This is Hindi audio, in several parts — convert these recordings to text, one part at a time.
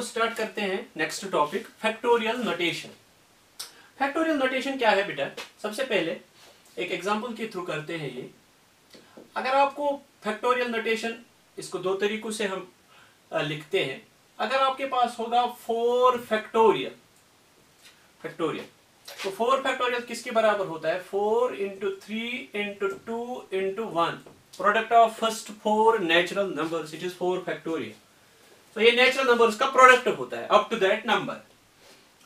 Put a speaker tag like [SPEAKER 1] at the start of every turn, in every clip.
[SPEAKER 1] तो स्टार्ट करते हैं next topic factorial notation factorial notation क्या है बेटा? सबसे पहले एक एग्जांपल के थ्रू करते हैं ये। अगर आपको फैक्टोरियल नोटेशन इसको दो तरीकों से हम लिखते हैं। अगर आपके पास होगा फोर फैक्टोरियल फैक्टोरियल तो फोर फैक्टोरियल किसके बराबर होता है? Four into three into two into one product of first four natural number it is four factorial तो ये नेचुरल नंबर उसका प्रोडक्ट होता है अप टू दैट नंबर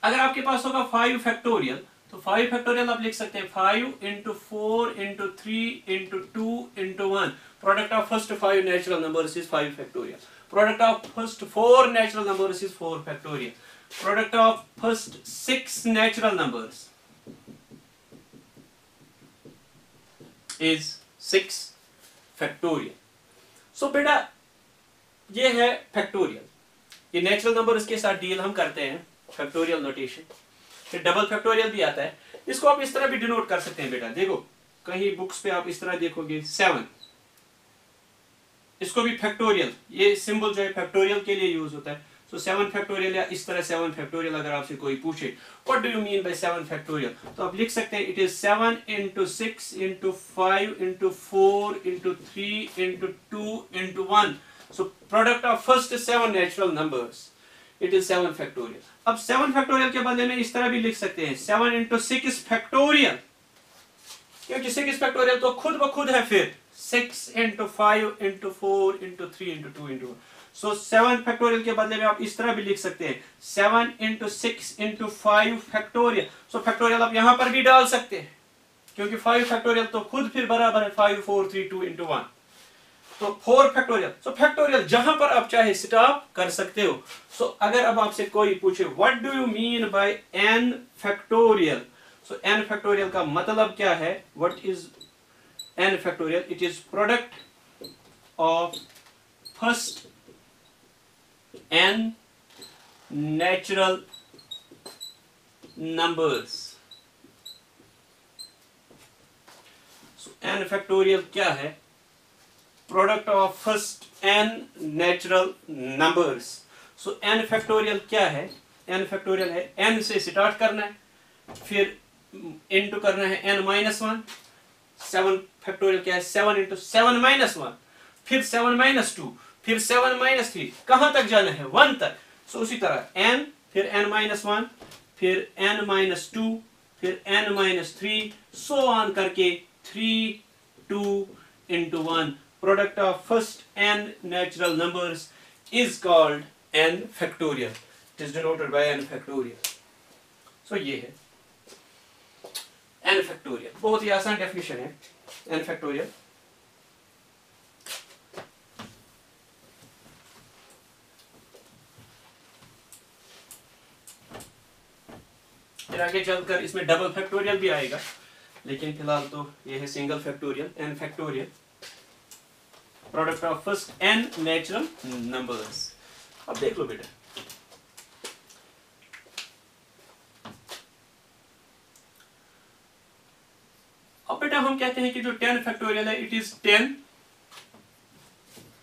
[SPEAKER 1] अगर आपके पास होगा फाइव फैक्टोरियल तो फाइव फैक्टोरियल आप लिख सकते हैं five into four into three into two into one product of first five natural numbers is five factorial product of first four natural numbers is four factorial product of first six natural numbers is six factorial so बेटा ये है फैक्टोरियल ये नेचुरल नंबर इसके साथ डील हम करते हैं फैक्टोरियल नोटेशन फिर डबल फैक्टोरियल भी आता है। इसको आप इस तरह भी डिनोट कर सकते हैं बेटा। देखो, कहीं बुक्स पे आप इस तरह देखोगे सेवन इसको भी फैक्टोरियल ये सिंबल जो है फैक्टोरियल के लिए यूज़ होता है। सो सेवन फैक्टोरियल या इस तरह सेवन फैक्टोरियल अगर आपसे कोई पूछे what do you mean by seven factorial तो आप लिख सकते हैं it is seven into six into five into four into three into two into one so product of first seven natural numbers it is seven factorial अब सेवन फैक्टोरियल के बदले में इस तरह भी लिख सकते हैं सेवन इंटू सिक्स फैक्टोरियल क्योंकि सिक्स फैक्टोरियल तो खुद ब खुद है फिर। Six into five into four into three into two into so seven factorial के बदले में आप इस तरह भी लिख सकते हैं seven into six into five factorial so factorial आप यहाँ पर भी डाल सकते हैं, क्योंकि फाइव फैक्टोरियल तो खुद फिर बराबर है five four three two into one तो फोर फैक्टोरियल सो फैक्टोरियल जहाँ पर आप चाहे स्टॉप कर सकते हो। सो so, अगर अब आपसे कोई पूछे what do you mean by n factorial so n factorial का मतलब क्या है? What is n factorial it is product of first n natural numbers n factorial क्या है? Product of first n natural numbers. So n factorial क्या है? एन फैक्टोरियल है, एन से स्टार्ट करना है, फिर इंटू करना है n minus one seven factorial क्या है? Seven into seven minus one फिर सेवन माइनस टू फिर सेवन माइनस थ्री कहाँ तक जाना है? वन तक। सो उसी तरह, एन, फिर एन माइनस वन फिर एन माइनस टू फिर n minus three so on करके three two into one product of first n natural numbers is called n factorial. It is denoted by n factorial. So ये है n factorial. बहुत ही आसान डेफिनेशन है n factorial. आगे चलकर इसमें डबल फैक्टोरियल भी आएगा लेकिन फ़िलहाल तो ये है single factorial n factorial product of first n natural numbers अब देख लो बेटा। अब बेटा हम कहते हैं कि जो टेन फैक्टोरियल है it is ten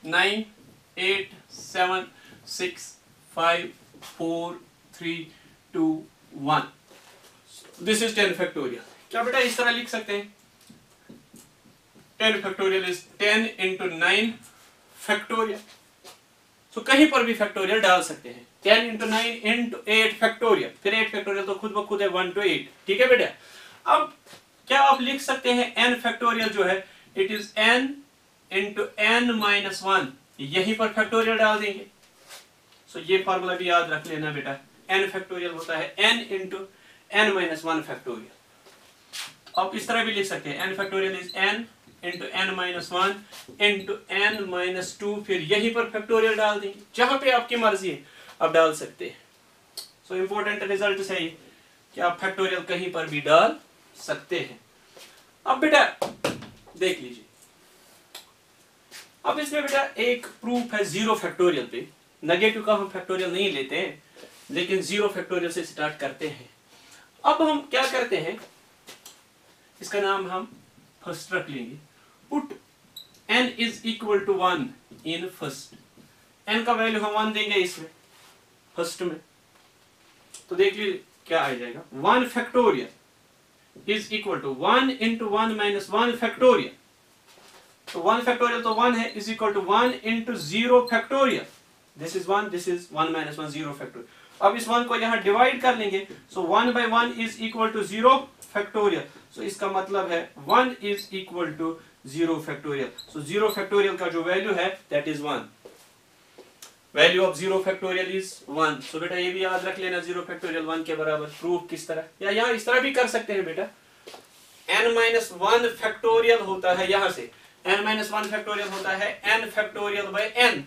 [SPEAKER 1] nine eight seven six five four three two one this is ten factorial क्या बेटा इस तरह लिख सकते हैं? 10 factorial is 10 into nine factorial. So कहीं पर भी फैक्टोरियल डाल सकते हैं। 10 into nine into eight factorial. फिर एट फैक्टोरियल तो खुद ब खुद है वन टू एट ठीक है बेटा? अब क्या आप लिख सकते हैं एन फैक्टोरियल जो है? It is n into n minus one यहीं पर फैक्टोरियल डाल देंगे। सो ये फॉर्मूला भी याद रख लेना बेटा। एन फैक्टोरियल होता है n into n minus one factorial. आप इस तरह भी लिख सकते हैं। N factorial is n into n minus one into n minus two फिर यहीं पर फैक्टोरियल डाल देंगे। जहाँ पे आपकी मर्ज़ी है, आप डाल सकते हैं। सो इंपॉर्टेंट रिज़ल्ट सही कि आप फैक्टोरियल कहीं पर भी डाल सकते हैं। अब बेटा, देख लीजिए। अब इसमें बेटा एक प्रूफ है ज़ीरो फैक्टोरियल पे। नेगेटिव का हम फैक्टोरियल नहीं लेते हैं, लेकिन ज़ीरो फैक्टोरियल से स्टार्ट करते हैं। अब हम क्या करते हैं? इसका नाम हम फ़र्स्ट रख लेंगे। Put n is equal to one in first n का वैल्यू हम वन देंगे इसमें फ़र्स्ट में। तो देख लीजिए क्या आ जाएगा। One factorial is equal to one into one minus one factorial तो वन फैक्टोरियल तो वन है is equal to one into zero factorial this is one this is one minus one zero factorial अब इस वन को यहाँ डिवाइड कर लेंगे। So one by one is equal to zero factorial so इसका मतलब है one is equal to zero factorial so zero factorial का जो वैल्यू है that is one value of zero factorial is one so बेटा, ये भी याद रख लेना ज़ीरो फैक्टोरियल वन के बराबर. प्रूफ किस तरह? या यहाँ इस तरह भी कर सकते हैं बेटा. एन माइनस वन फैक्टोरियल होता है यहाँ से. एन माइनस वन फैक्टोरियल होता है एन फैक्टोरियल बाई एन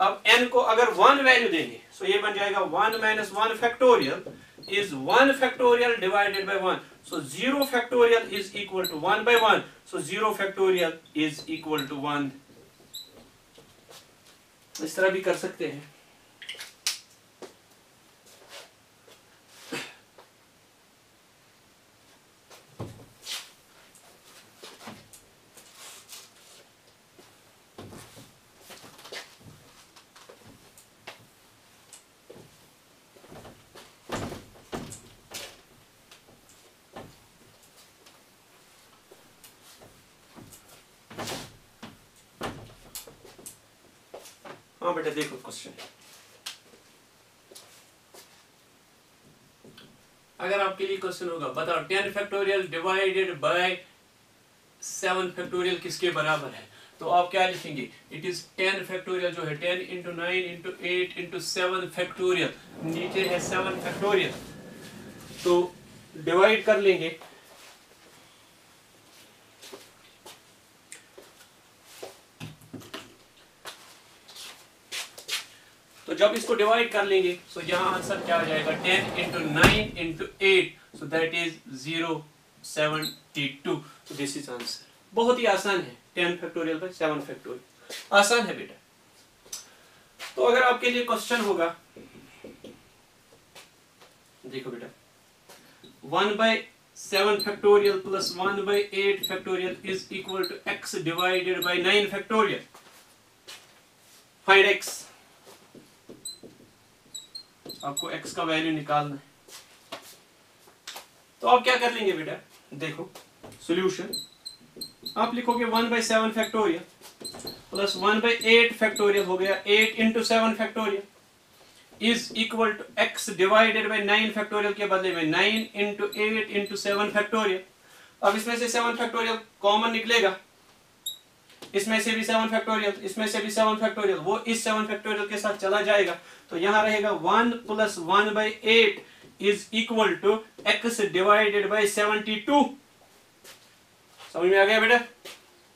[SPEAKER 1] अब एन को अगर वन वैल्यू देंगे सो ये बन जाएगा one minus one factorial is one factorial divided by one so zero factorial is equal to one by one so zero factorial is equal to one इस तरह भी कर सकते हैं। हाँ बेटा, देखो क्वेश्चन अगर आपके लिए क्वेश्चन होगा, बताओ ten factorial divided by seven factorial किसके बराबर है? तो आप क्या लिखेंगे? इट इज़ टेन फैक्टोरियल जो है ten into nine into eight into seven factorial नीचे है सेवन फैक्टोरियल तो डिवाइड कर लेंगे. जब इसको डिवाइड कर लेंगे तो यहाँ आंसर क्या आ जाएगा? Ten into nine into eight so that is zero seventy two तो दिस इज़ आंसर बहुत ही आसान है। Ten factorial by seven factorial आसान है बेटा। तो अगर आपके लिए क्वेश्चन होगा, देखो बेटा। One by seven factorial plus one by eight factorial is equal to x divided by nine factorial find x आपको x का वैल्यू निकालना है। तो आप क्या कर लेंगे बेटा? देखो सॉल्यूशन आप लिखोगे one by seven factorial plus one by eight factorial हो गया eight into seven factorial is equal to x divided by nine factorial के बदले में nine into eight into seven factorial अब इसमें से सेवन फैक्टोरियल कॉमन निकलेगा। इसमें से भी सेवन फैक्टोरियल इसमें से भी सेवन फैक्टोरियल वो इस सेवन फैक्टोरियल के साथ चला जाएगा। तो यहाँ रहेगा one plus one by eight is equal to x divided by seventy two समझ में आ गया बेटा?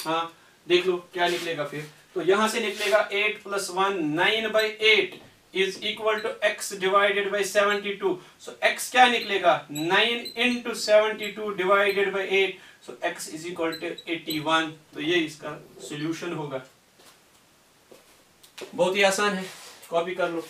[SPEAKER 1] हाँ देख लो, क्या निकलेगा फिर। तो यहाँ से निकलेगा eight plus one nine by eight is equal to x divided by seventy two so x क्या निकलेगा? Nine into seventy two divided by eight so x is equal to 81 तो ये इसका सोल्यूशन होगा। बहुत ही आसान है। कॉपी कर लो।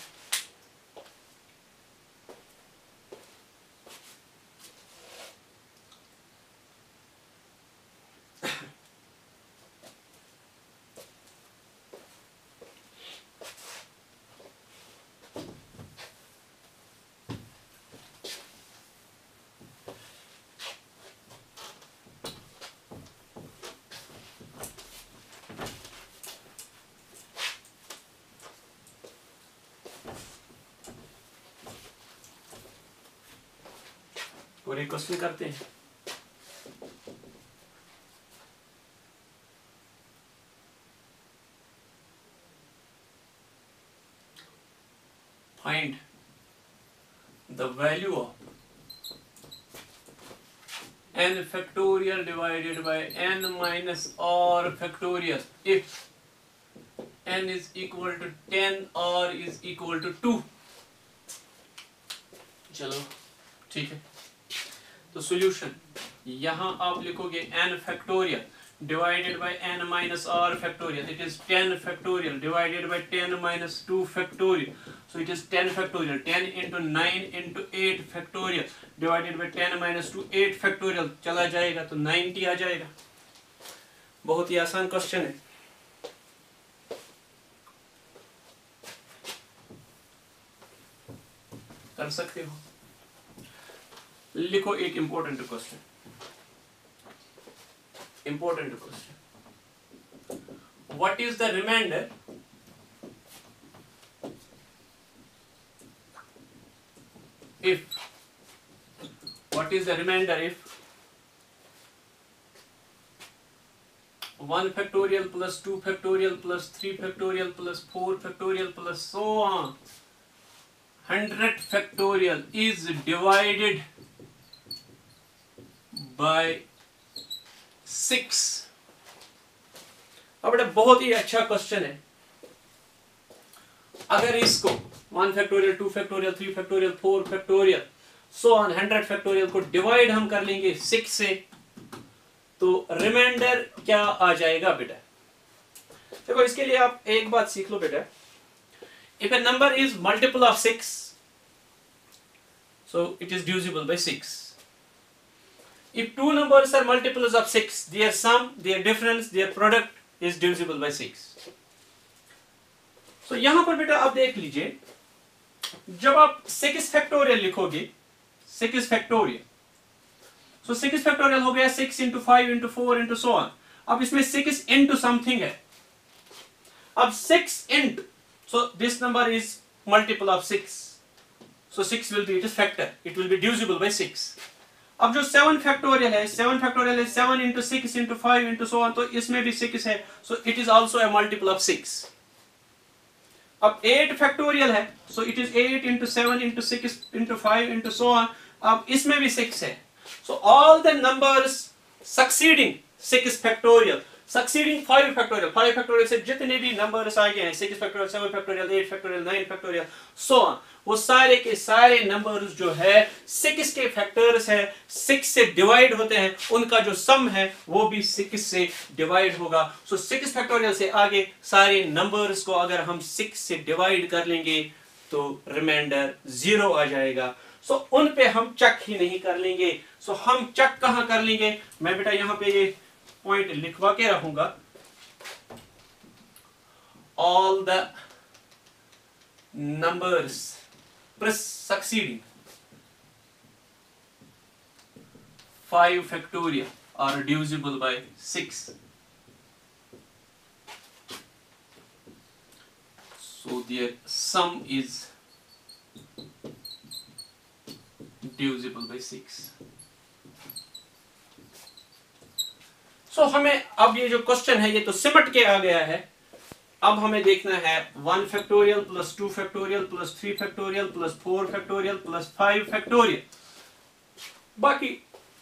[SPEAKER 1] और एक क्वेश्चन करते हैं। Find the value of n factorial divided by n minus r factorial if n is equal to ten r is equal to two चलो, ठीक है। सॉल्यूशन यहाँ आप लिखोगे n factorial divided by n minus r factorial it is 10 factorial divided by 10 minus 2 factorial so it is 10 factorial 10 into 9 into 8 factorial divided by 10 minus 2 8 factorial चला जाएगा तो 90 आ जाएगा। बहुत ही आसान क्वेश्चन है। कर सकते हो? लिखो एक important question important question what is the reminder if what is the remainder if 1 factorial plus 2 factorial plus 3 factorial plus 4 factorial plus so on 100 factorial is divided by 6 अब बेटा, बहुत ही अच्छा क्वेश्चन है। अगर इसको 1 factorial 2 factorial 3 factorial 4 factorial so on 100 factorial को डिवाइड हम कर लेंगे 6 से तो रिमाइंडर क्या आ जाएगा बेटा? देखो, इसके लिए आप एक बात सीख लो बेटा। If a number is multiple of 6 so it is divisible by 6 if two numbers are multiples of 6 their sum, their difference, their product is divisible by 6 so, यहाँ पर बेटा आप देख लीजिए, जब आप 6 फैक्टोरियल लिखोगे 6 फैक्टोरियल सो सिक्स फैक्टोरियल हो गया six into five into four into so on अब इसमें सिक्स इंटू समथिंग है. अब six into so this number is multiple of six so six will be it is factor it will be divisible by six अब जो सेवन फैक्टोरियल है सेवन फैक्टोरियल है seven into six into five into so तो इसमें भी सिक्स है so it is also a multiple of six अब एट फैक्टोरियल है so it is eight into seven into six into five into so अब इसमें भी सिक्स है. So all the numbers succeeding 6 factorial, succeeding 5 factorial, 5 factorial से जितने भी numbers आ गए हैं 6 factorial, 7 factorial, 8 factorial, 9 factorial, so on, वो सारे के सारे numbers जो है 6 के factors है 6 से divide होते हैं उनका जो sum है वो भी 6 से divide होगा so 6 factorial से आगे सारे numbers को अगर हम 6 से divide कर लेंगे तो remainder 0 आ जाएगा सो so, उन पे हम चेक ही नहीं कर लेंगे सो so, हम चेक कहाँ कर लेंगे मैं बेटा यहाँ पे ये पॉइंट लिखवा के रहूँगा all the numbers succeeding five factorial are reducible by six so, their sum is divisible by 6 so हमें अब ये जो क्वेश्चन है, ये तो सिमट के आ गया है। अब हमें देखना है one factorial plus two factorial plus three factorial plus four factorial plus five factorial बाकी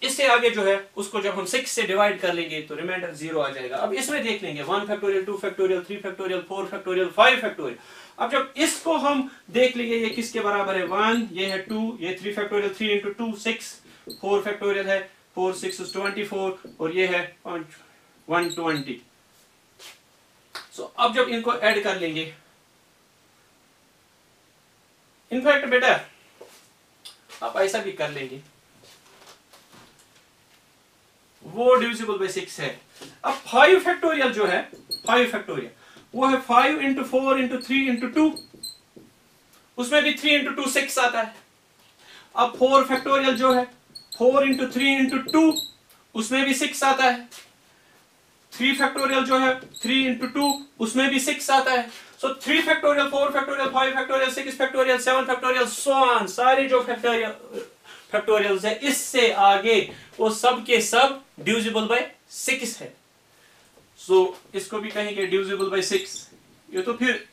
[SPEAKER 1] इससे आगे जो है, उसको जब हम सिक्स से डिवाइड कर लेंगे तो रिमाइंडर ज़ीरो आ जाएगा। अब इसमें देख लेंगे one factorial two factorial three factorial four factorial five factorial अब जब इसको हम देख लेंगे, ये किसके बराबर है? वन ये है टू ये three factorial three into two six four factorial है। फोर, सिक्स ट्वेंटी फोर और ये है वन ट्वेंटी। सो अब जब इनको ऐड कर लेंगे। इनफैक्ट बेटा, आप ऐसा भी कर लेंगे। वो डिविजिबल बाई सिक्स है। अब फाइव फैक्टोरियल जो है फाइव फैक्टोरियल वो है five into four into three into two उसमें भी थ्री इंटू टू सिक्स आता है। अब फोर फैक्टोरियल जो है four into three into two उसमें भी सिक्स आता है। थ्री फैक्टोरियल जो है थ्री इंटू टू उसमें भी सिक्स आता है। So three factorial four factorial five factorial six factorial seven factorial so सारे जो फैक्टोरियल फैक्टोरियल है इससे आगे वो सब के सब ड्यूजिबल बाय सिक्स है। सो so, इसको भी कहेंगे ड्यूजिबल बाई सिक्स ये तो फिर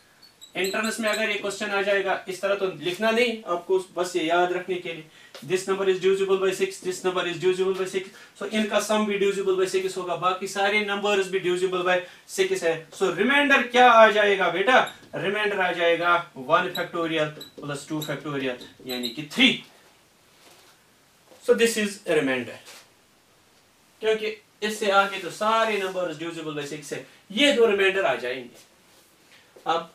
[SPEAKER 1] एंट्रेंस में अगर ये क्वेश्चन आ जाएगा इस तरह तो लिखना नहीं आपको बस ये याद रखने के लिए। This number is divisible by six this number is divisible by six so इनका सम भी ड्यूजिबल बाई सिक्स होगा। बाकी सारे नंबर्स भी ड्यूजिबल बाई सिक्स है। सो so, रिमाइंडर क्या आ जाएगा बेटा? रिमाइंडर आ जाएगा one factorial plus two factorial यानी कि three so this is reminder क्योंकि इससे आगे तो सारे नंबर डिविजिबल बाई सिक्स है। ये दो रिमाइंडर आ जाएँगे। अब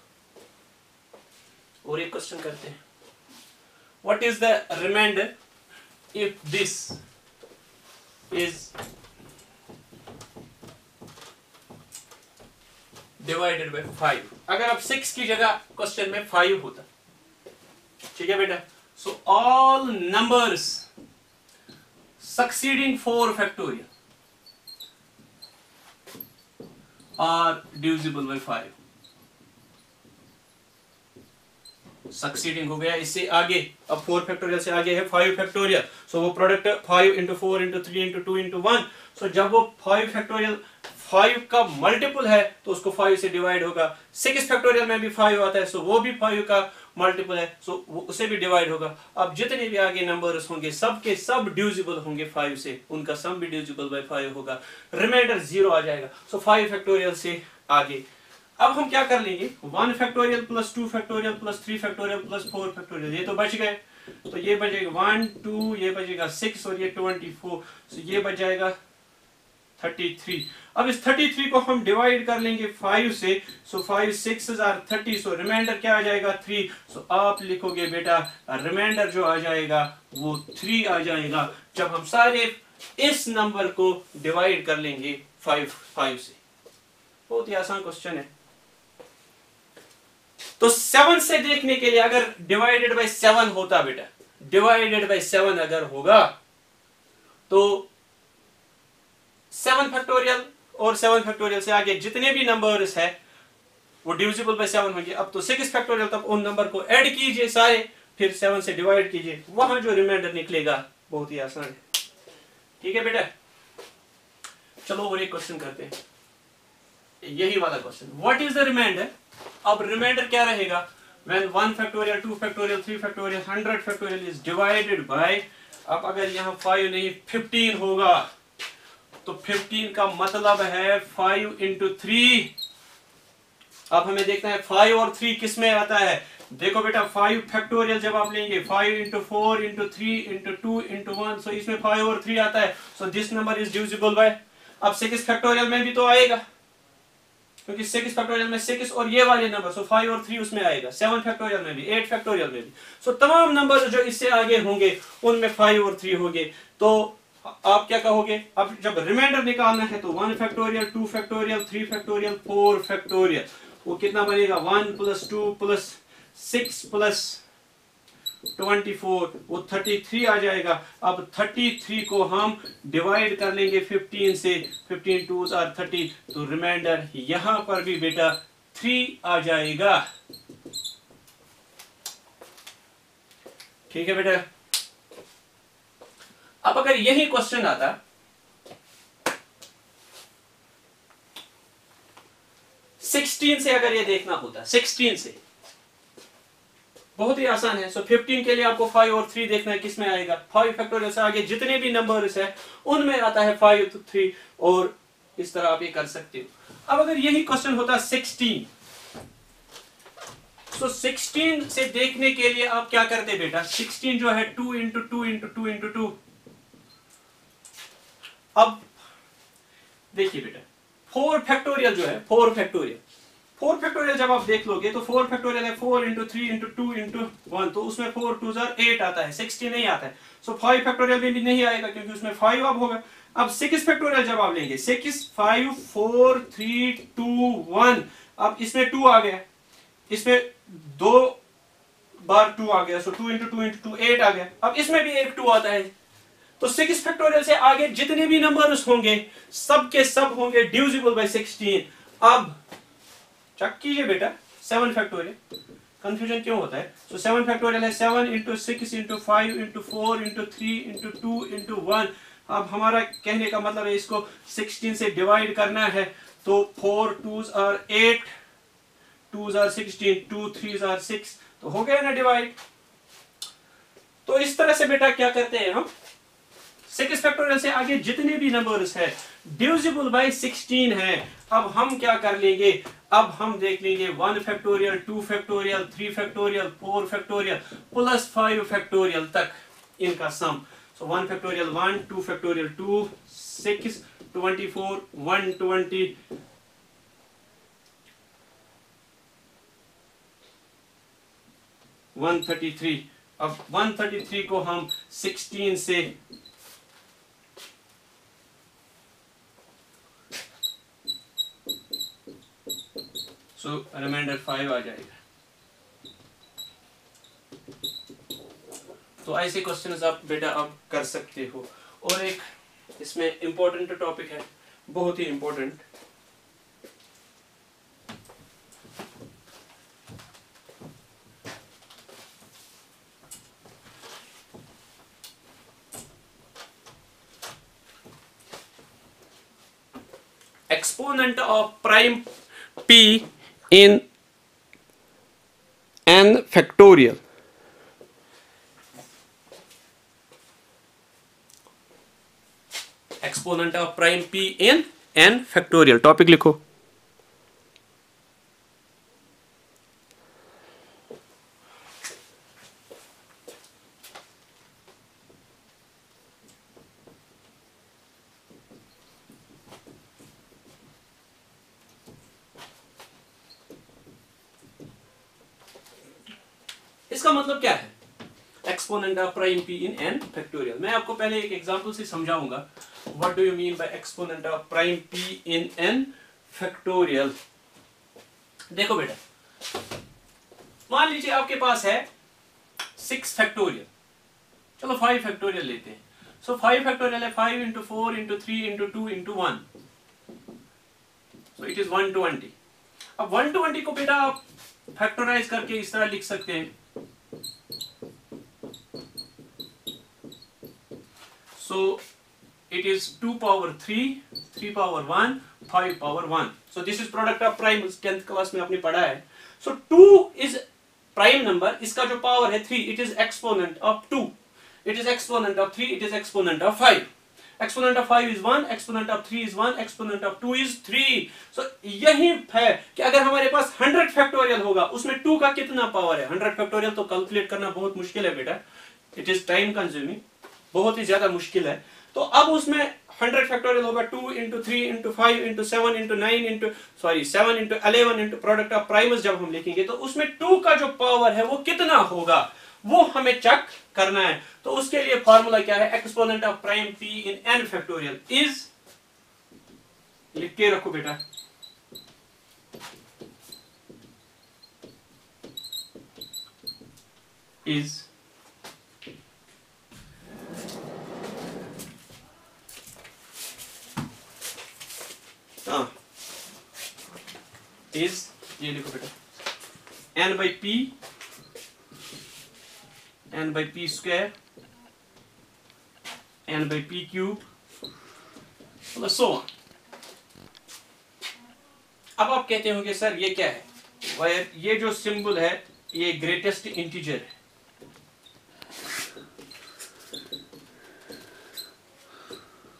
[SPEAKER 1] और एक क्वेश्चन करते हैं। What is the reminder if this is divided by five अगर अब सिक्स की जगह क्वेश्चन में फाइव होता, ठीक है बेटा? So all numbers succeeding 4 factorial are divisible by 5 succeeding हो गया। इससे आगे, अब फोर फैक्टोरियल से आगे है फाइव फैक्टोरियल सो वो product five into four into three into two into one so जब वो फाइव फैक्टोरियल फाइव का मल्टीपल है तो उसको फाइव से डिवाइड होगा। सिक्स फैक्टोरियल में भी फाइव आता है सो वो भी फाइव का मल्टीपल है सो वो, उसे भी डिवाइड होगा। अब जितने भी आगे नंबर्स होंगे सब के सब ड्यूजिबल होंगे फाइव से। उनका सम भी ड्यूजिबल बाय फाइव होगा। रिमाइंडर ज़ीरो आ जाएगा। सो फाइव फैक्टोरियल से आगे। अब हम क्या कर लेंगे? One factorial plus two factorial plus three factorial plus four factorial ये तो बच गए। तो ये बचेगा वन टू ये बचेगा सिक्स और ये ट्वेंटी फोर ये बच जाएगा थर्टी थ्री अब इस थर्टी थ्री को हम डिवाइड कर लेंगे फाइव से सो फाइव सिक्स हज़ार थर्टी सो रिमाइंडर क्या आ जाएगा थ्री सो आप लिखोगे बेटा रिमाइंडर जो आ जाएगा, वो थ्री आ जाएगा। जब हम सारे इस नंबर को डिवाइड कर लेंगे फाइव फाइव से। बहुत ही आसान क्वेश्चन है। तो सेवन से देखने के लिए अगर डिवाइडेड बाय सेवन होता बेटा डिवाइडेड बाय सेवन अगर होगा तो सेवन फैक्टोरियल और सेवन फैक्टोरियल से आगे जितने भी नंबर्स है, वो डिविजिबल बाय सेवन होंगे। अब तो सिक्स फैक्टोरियल तक उन नंबर को ऐड कीजिए सारे, फिर सेवन से डिवाइड कीजिए। वहाँ जो रिमाइंडर निकलेगा, बहुत ही आसान है। ठीक है बेटा? चलो और एक क्वेश्चन करते हैं। यही वाला question what is the reminder अब रिमाइंडर क्या रहेगा? When 1 factorial 2 factorial 3 factorial 100 factorial is divided by, अब अगर यहाँ 5 नहीं 15 होगा तो 15 का मतलब है 5 इंटू थ्री अब हमें देखना है 5 और 3 किसमें आता है? देखो बेटा 5 फैक्टोरियल जब आप लेंगे 5 into four into three into two into one so इसमें 5 और 3 आता है. So this number is divisible by अब सिक्स फैक्टोरियल में भी तो आएगा? क्योंकि सिक्स फैक्टोरियल में सिक्स और ये वाले नंबर सो फाइव और थ्री उसमें आएगा। सेवन फैक्टोरियल में भी एट फैक्टोरियल में भी। सो तमाम नंबर जो इससे आगे होंगे, उनमें फाइव और थ्री होंगे। तो आप क्या कहोगे? अब जब रिमाइंडर निकालना है तो one factorial two factorial three factorial four factorial वो कितना बनेगा? One plus two plus six plus twenty four, वो थर्टी थ्री आ जाएगा। अब थर्टी थ्री को हम डिवाइड कर लेंगे फिफ्टीन से फिफ्टीन टू आर थर्टी तो रिमाइंडर यहाँ पर भी बेटा थ्री आ जाएगा। ठीक है बेटा? अब अगर यही क्वेश्चन आता सिक्सटीन से अगर ये देखना होता सिक्सटीन से बहुत ही आसान है। सो so, 15 के लिए आपको 5 और 3 देखना है किसमें आएगा? 5 फैक्टोरियल से आगे जितने भी नंबर्स है उनमें आता है 5 तो 3 और इस तरह आप ये कर सकते हो। अब अगर यही क्वेश्चन होता 16 सो so, 16 से देखने के लिए आप क्या करते बेटा? 16 जो है 2 into two into two into two अब देखिए बेटा फोर फैक्टोरियल जो है फोर फैक्टोरियल फोर फैक्टोरियल जब आप देख लोगे तो फोर फैक्टोरियल है, four into three into two into one तो उसमें फोर टू जार एट आता है सिक्सटी नहीं आता है। सो फाइव फैक्टोरियल भी नहीं आएगा, क्योंकि उसमें फाइव अब होगा। अब सिक्स फैक्टोरियल जब आप लेंगे six five four three two one अब इसमें टू आ गया। इसमें दो बार टू आ गया so two into two into two eight आ गया। अब इसमें भी एक टू आता है। तो सिक्स फैक्टोरियल से आगे जितने भी नंबर्स होंगे, सब के सब होंगे ड्यूजिबल बाय सिक्सटीन अब चेक कीजिए बेटा सेवन फैक्टोरियल कंफ्यूजन क्यों होता है? सो सेवन फैक्टोरियल है seven into six into five into four into three into two into one अब हमारा कहने का मतलब है इसको सिक्सटीन से डिवाइड करना है। तो four twos are eight twos are sixteen two three are six तो हो गया ना डिवाइड तो इस तरह से बेटा क्या करते हैं हम? सिक्स फैक्टोरियल से आगे जितने भी नंबर्स है डिविजिबल बाय 16 है। अब हम क्या कर लेंगे? अब हम देख लेंगे one factorial two factorial three factorial four factorial plus five factorial तक इनका sum so one factorial one two factorial two six twenty four one twenty one thirty three अब वन थर्टी थ्री को हम सिक्सटीन से सो रिमाइंडर फाइव आ जाएगा। तो ऐसे क्वेश्चन आप बेटा आप कर सकते हो। और एक इसमें इंपॉर्टेंट टॉपिक है, बहुत ही important exponent of prime p in n factorial exponent of prime p in n factorial topic लिखो इसका मतलब क्या है exponent prime P in N factorial मैं आपको पहले एक एग्जांपल से समझाऊँगा। What do you mean by exponent of prime P in N factorial देखो बेटा, मान लीजिए आपके पास है सिक्स फैक्टोरियल चलो फाइव फैक्टोरियल लेते हैं। सो फाइव फैक्टोरियल है five into four into three into two into one so it is one twenty अब वन ट्वेंटी को बेटा आप फैक्टराइज करके इस तरह लिख सकते हैं। So it is 2 power 3, 3 power 1, 5 power 1. So this is product of prime 10th class में आपने पढ़ा है. So 2 is prime number. इसका जो power है 3, it is exponent of 2. It is exponent of 3, it is exponent of 5. Exponent of 5 is 1, exponent of 3 is 1, exponent of 2 is 3. So यही है कि अगर हमारे पास 100 फैक्टोरियल होगा उसमें 2 का कितना पावर है 100 फैक्टोरियल तो कैलकुलेट करना बहुत मुश्किल है बेटा इट इज़ टाइम कंज्यूमिंग बहुत ही ज़्यादा मुश्किल है। तो अब उसमें 100 फैक्टोरियल होगा two into three into five into seven into nine into sorry seven into eleven into product of primes जब हम लिखेंगे तो उसमें टू का जो पावर है वो कितना होगा, वो हमें चेक करना है। तो उसके लिए फॉर्मूला क्या है? Exponent of prime P in N factorial is लिख के रखो बेटा। इज़ इज़ ये लिखो बेटा N by P N by P square N by P cube plus so अब आप कहते होंगे, सर, ये क्या है? वायर ये जो सिंबल है, ये ग्रेटेस्ट इंटीजर है।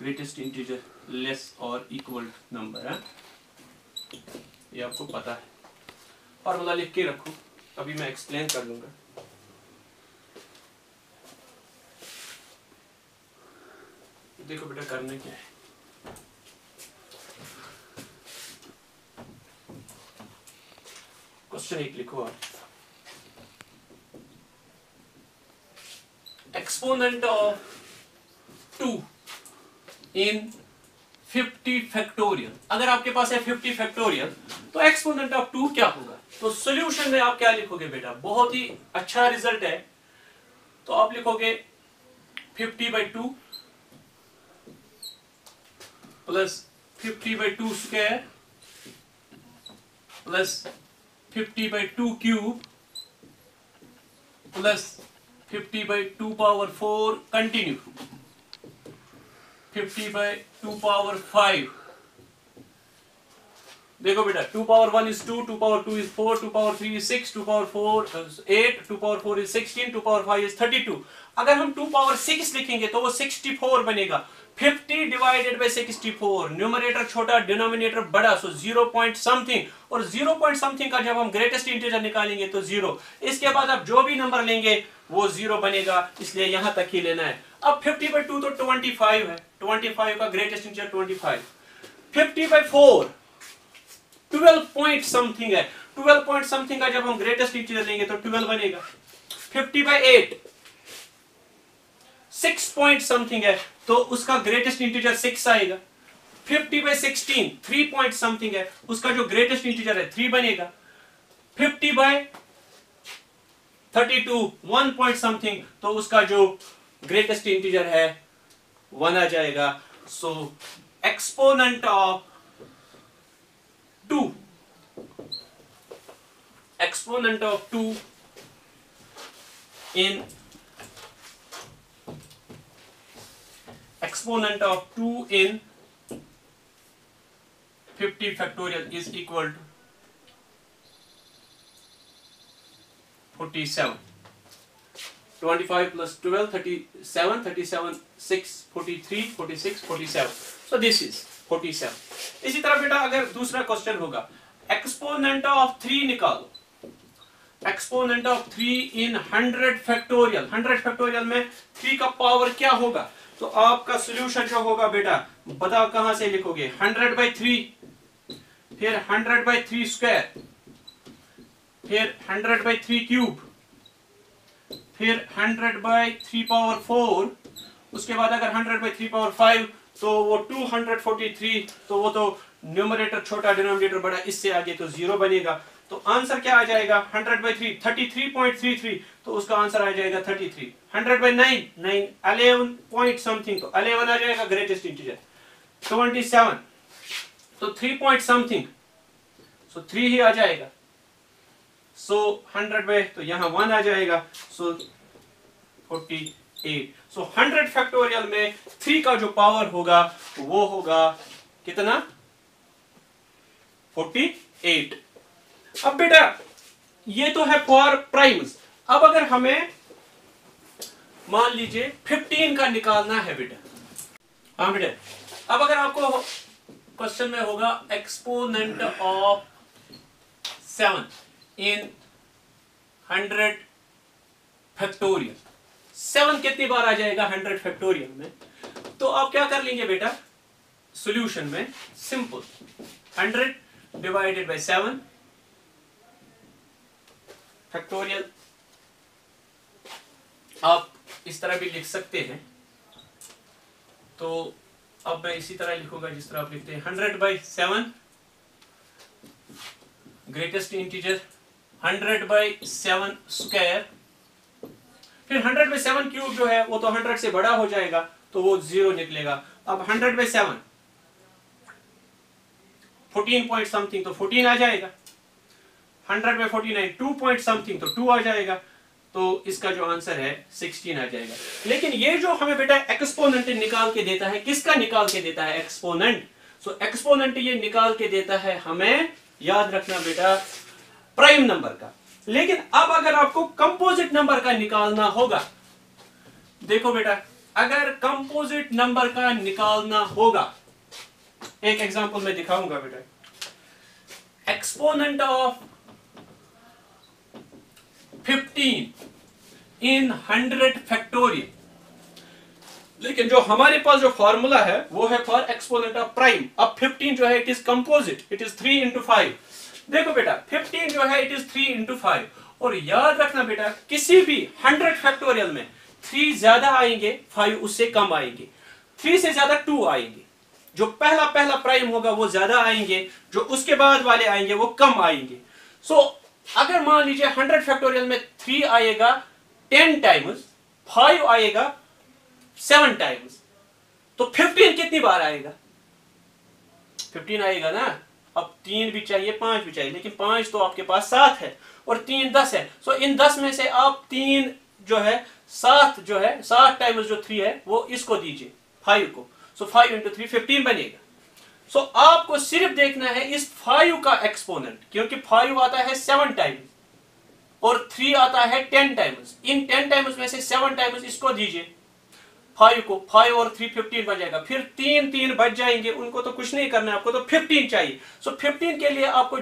[SPEAKER 1] ग्रेटेस्ट इंटीजर लेस और इक्वल नंबर है? ये आपको पता है। फॉर्मूला लिख के रखो, अभी मैं एक्सप्लेन कर दूँगा देखो बेटा, करने क्या है? क्वेश्चन एक लिखो आप। Exponent of two in 50 factorial अगर आपके पास है 50 फैक्टोरियल तो एक्सपोनेंट ऑफ़ टू क्या होगा? तो सॉल्यूशन में आप क्या लिखोगे बेटा? बहुत ही अच्छा रिज़ल्ट है। तो आप लिखोगे 50 by two plus 50 by two square plus 50 by two cube plus 50 by two power four continue 50 by two power five देखो बेटा two power one is two two power two is four two power three is six two power four eight two power four is sixteen two power five is thirty two अगर हम टू पावर सिक्स लिखेंगे तो वो सिक्सटी फोर बनेगा। Fifty divided by sixty four numerator छोटा डिनोमिनेटर बड़ा सो ज़ीरो पॉइंट समथिंग और ज़ीरो पॉइंट समथिंग का जब हम ग्रेटेस्ट इंटीजर निकालेंगे तो ज़ीरो इसके बाद आप जो भी नंबर लेंगे, वो ज़ीरो बनेगा। इसलिए यहाँ तक ही लेना है। अब फिफ्टी बाई टू तो ट्वेंटी फाइव है। ट्वेंटी फाइव का greatest integer twenty five fifty by four twelve point something है। ट्वेल्व पॉइंट समथिंग का जब हम ग्रेटेस्ट इंटीजर लेंगे तो ट्वेल्व बनेगा। Fifty by eight six point something है तो उसका ग्रेटेस्ट इंटीजर सिक्स आएगा। Fifty by sixteen three point something है, उसका जो ग्रेटेस्ट इंटीजर है थ्री बनेगा। Fifty by thirty two one point something तो उसका जो ग्रेटेस्ट इंटीजर है वन आ जाएगा। So exponent of two exponent of 2 in exponent of 2 in 50 factorial is equal to 47 25 plus 12 37 37 6 43 46 47 so this is 47 इसी तरह बेटा, अगर दूसरा क्वेश्चन होगा एक्सपोनेंट ऑफ़ थ्री निकालो। Exponent of 3 in 100 factorial 100 factorial में थ्री का पावर क्या होगा? तो आपका सॉल्यूशन जो होगा बेटा, बताओ कहाँ से लिखोगे? 100 बाई थ्री फिर 100 बाई थ्री स्क्वायर फिर 100 बाई थ्री क्यूब फिर 100 बाई थ्री पावर फोर उसके बाद अगर 100 बाई थ्री पावर फाइव तो वो 243 तो वो तो न्यूमरेटर छोटा डिनोमिनेटर बड़ा इससे आगे तो ज़ीरो बनेगा। तो आंसर क्या आ जाएगा? 100 by three thirty three three three तो उसका आंसर आ जाएगा 33 100 by nine nine eleven point something eleven आ जाएगा ग्रेटेस्ट इंटीजर 27 तो three point something so three ही आ जाएगा। सो so, 100 बाई तो यहाँ वन आ जाएगा। So so, 48 so hundred factorial में थ्री का जो पावर होगा, वो होगा कितना? 48 अब बेटा, ये तो है फॉर प्राइम्स अब अगर हमें मान लीजिए 15 का निकालना है बेटा। हाँ बेटा। अब अगर आपको क्वेश्चन में होगा exponent of seven in hundred factorial seven कितनी बार आ जाएगा हंड्रेड फैक्टोरियल में? तो आप क्या कर लेंगे बेटा? सॉल्यूशन में simple hundred divided by seven factorial. आप इस तरह भी लिख सकते हैं। तो अब मैं इसी तरह लिखूँगा जिस तरह आप लिखते हैं। Hundred by seven greatest integer hundred by seven square फिर हंड्रेड बाई सेवन क्यूब जो है, वो तो हंड्रेड से बड़ा हो जाएगा तो वो ज़ीरो निकलेगा। अब hundred by seven fourteen point something तो फोर्टीन आ जाएगा। Hundred by forty nine two point something तो टू आ जाएगा। तो इसका जो आंसर है सिक्सटीन आ जाएगा। लेकिन ये जो हमें बेटा एक्सपोनेंट निकाल के देता है, किसका निकाल के देता है? एक्सपोनेंट सो एक्सपोनेंट ये निकाल के देता है हमें, याद रखना बेटा प्राइम नंबर का। लेकिन अब अगर आपको कंपोजिट नंबर का निकालना होगा, देखो बेटा, अगर कंपोजिट नंबर का निकालना होगा, एक एग्जांपल मैं दिखाऊँगा बेटा। एक्सपोनेंट ऑफ़ 15 इन 100 फैक्टोरियल लेकिन जो हमारे पास जो फॉर्मूला है, वो है फॉर एक्सपोनेंट ऑफ़ प्राइम अब 15 जो है it is composite it is 3 into five देखो बेटा 15 जो है इट इज़ 3 इंटू फाइव और याद रखना बेटा किसी भी 100 फैक्टोरियल में 3 ज़्यादा आएँगे 5 उससे कम आएँगे. 3 से ज़्यादा 2 आएँगे. जो पहला पहला प्राइम होगा वो ज़्यादा आएँगे जो उसके बाद वाले आएँगे वो कम आएँगे. सो so, अगर मान लीजिए 100 फैक्टोरियल में 3 आएगा 10 टाइम्स 5 आएगा 7 टाइम्स तो 15 कितनी बार आएगा? 15 आएगा ना? अब तीन भी चाहिए, पाँच भी चाहिए, लेकिन पाँच तो आपके पास सात है और तीन दस है। सो इन दस में से आप तीन जो है, सात जो है, सात टाइम्स जो थ्री है, वो इसको दीजिए फाइव को। So five into three fifteen बनेगा। सो आपको सिर्फ़ देखना है इस फाइव का एक्सपोनेंट क्योंकि फाइव आता है सेवन टाइम्स और थ्री आता है ten times in ten times में से सेवन टाइम्स इसको दीजिए। फाइव को, फाइव और थ्री फिफ्टीन बन जाएगा। फिर तीन तीन बच जाएँगे। उनको तो कुछ नहीं करना है। आपको तो फिफ्टीन चाहिए। सो फिफ्टीन के लिए आपको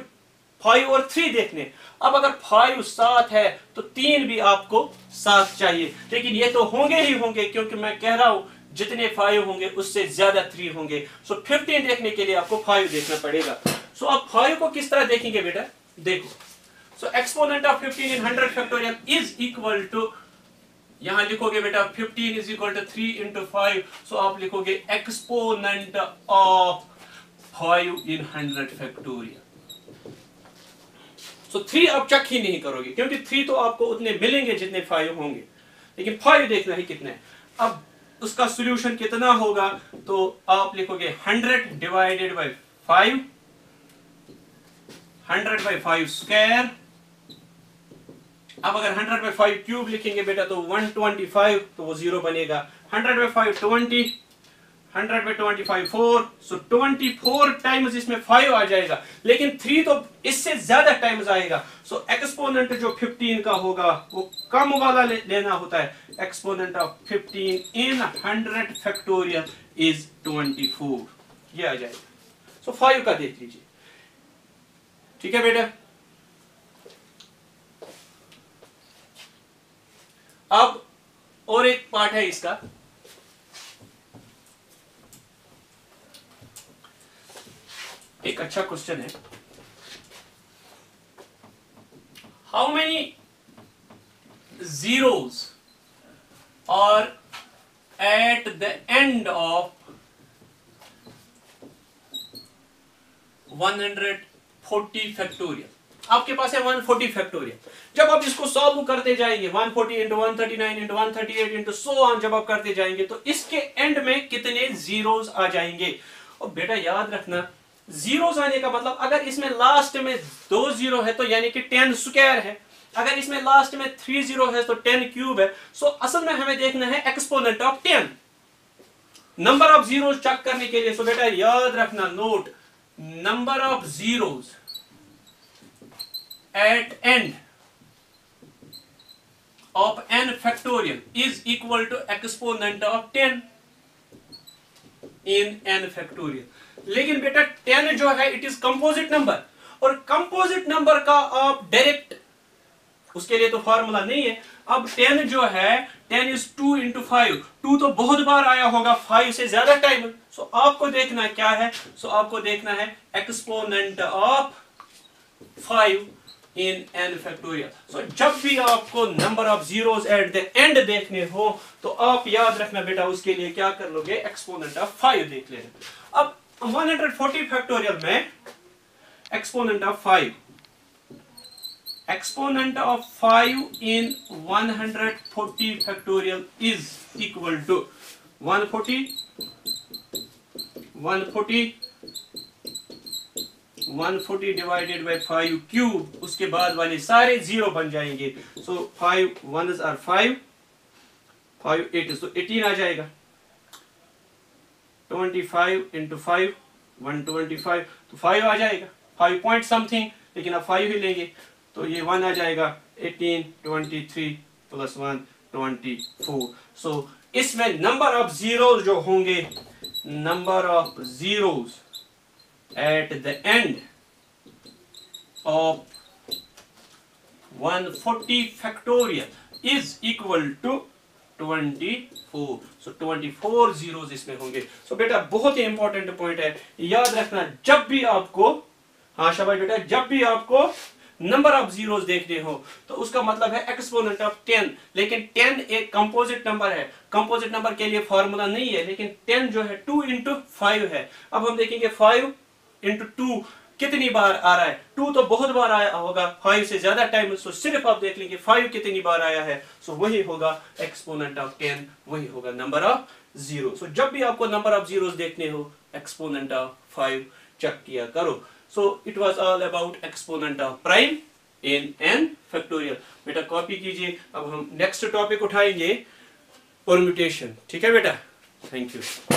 [SPEAKER 1] फाइव और थ्री देखने। अब अगर फाइव सात है तो तीन भी आपको सात चाहिए। लेकिन ये तो होंगे ही होंगे, क्योंकि मैं कह रहा हूँ, जितने फाइव होंगे, उससे ज़्यादा थ्री होंगे। सो फिफ्टीन देखने के लिए आपको फाइव देखना पड़ेगा। सो अब फाइव को किस तरह देखेंगे बेटा? देखो। So exponent of fifteen in hundred factorial is equal to यहाँ लिखोगे बेटा 15 is equal to three into five so आप लिखोगे exponent of five in hundred factorial so three आप चेक ही नहीं करोगे, क्योंकि थ्री तो आपको उतने मिलेंगे जितने फाइव होंगे। लेकिन फाइव देखना है कितने अब उसका सोल्यूशन कितना होगा तो आप लिखोगे hundred divided by five hundred by five square अब अगर हंड्रेड बाई फाइव क्यूब लिखेंगे बेटा तो वन ट्वेंटी फाइव तो वो ज़ीरो बनेगा। Hundred by five twenty hundred by twenty five four so twenty four times इसमें फाइव आ जाएगा। लेकिन थ्री तो इससे ज़्यादा टाइम्स आएगा। सो so, एक्सपोनेंट जो फिफ्टीन का होगा वो कम वाला ले, लेना होता है। Exponent of fifteen in hundred factorial is twenty four ये आ जाएगा। सो so, फाइव का देख लीजिए। ठीक है बेटा? अब और एक पार्ट है इसका। एक अच्छा क्वेश्चन है। How many zeros are at the end of 140 factorial आपके पास है 140 फैक्टोरियल जब आप इसको सॉल्व करते जाएँगे 140 forty into one thirty nine into one so on जब आप करते जाएँगे तो इसके एंड में कितने जीरोस आ जाएँगे? और बेटा याद रखना जीरोस आने का मतलब अगर इसमें लास्ट में दो ज़ीरो है तो यानी कि टेन स्क्वायर है। अगर इसमें लास्ट में थ्री ज़ीरो है तो टेन क्यूब है। सो असल में हमें देखना है exponent of ten number of zero check करने के लिए सो बेटा याद रखना note number of zeros at end of n factorial is equal to exponent of 10 in N factorial लेकिन बेटा टेन जो है इट इज़ कंपोजिट नंबर और कंपोजिट नंबर का आप डायरेक्ट उसके लिए तो फॉर्मूला नहीं है। अब टेन जो है ten is two into five two तो बहुत बार आया होगा फाइव से ज़्यादा टाइम सो आपको देखना क्या है? सो आपको देखना है exponent of 5 in N factorial so जब भी आपको number of zeros at the end देखने हो तो आप याद रखना बेटा, उसके लिए क्या कर लोगे? एक्सपोनेंट ऑफ़ 5 देख लेना। अब 140 फैक्टोरियल में exponent of 5 exponent of 5 in 140 factorial is equal to 140 140 140 divided by 5 cube उसके बाद वाले सारे ज़ीरो बन जाएँगे। सो 5 वंस आर 5 5 8 तो 18 आ जाएगा। 25 into five one twenty five तो 5 आ जाएगा। 5 पॉइंट समथिंग लेकिन अब 5 ही लेंगे तो ये 1 आ जाएगा। 18 23 प्लस वन 24 सो so, इसमें नंबर ऑफ़ जीरोस जो होंगे number of zeros at the end of 140 factorial is equal to 24 so 24 zeros इसमें होंगे। So, बेटा, बहुत ही इंपॉर्टेंट पॉइंट है। याद रखना, जब भी आपको हाँ शाबाश बेटा, जब भी आपको नंबर ऑफ़ जीरोस देखने हो तो उसका मतलब है एक्सपोनेंट ऑफ़ 10 लेकिन 10 एक कंपोजिट नंबर है। कंपोजिट नंबर के लिए फॉर्मूला नहीं है, लेकिन 10 जो है 2 इंटू फाइव है। अब हम देखेंगे 5 इंटू टू कितनी बार आ रहा है? टू तो बहुत बार आया होगा। फाइव से ज़्यादा टाइम सो सिर्फ़ आप देख लेंगे फाइव कितनी बार आया है। सो वही होगा एक्सपोनेंट ऑफ़ टेन वही होगा नंबर ऑफ़ ज़ीरो सो जब भी आपको नंबर ऑफ़ जीरोस देखने हो एक्सपोनेंट ऑफ़ फाइव चेक किया करो। So it was all about exponent of prime in N factorial बेटा कॉपी कीजिए। अब हम नेक्स्ट टॉपिक उठाएँगे। परम्यूटेशन ठीक है बेटा? Thank you